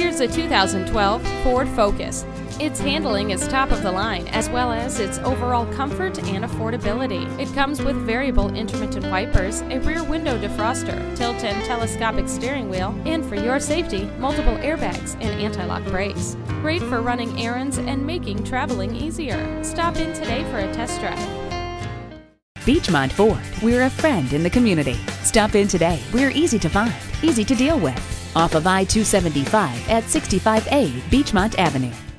Here's a 2012 Ford Focus. Its handling is top of the line, as well as its overall comfort and affordability. It comes with variable intermittent wipers, a rear window defroster, tilt and telescopic steering wheel, and for your safety, multiple airbags and anti-lock brakes. Great for running errands and making traveling easier. Stop in today for a test drive. Beechmont Ford, we're a friend in the community. Stop in today. We're easy to find, easy to deal with. Off of I 275 at 65A Beechmont Avenue.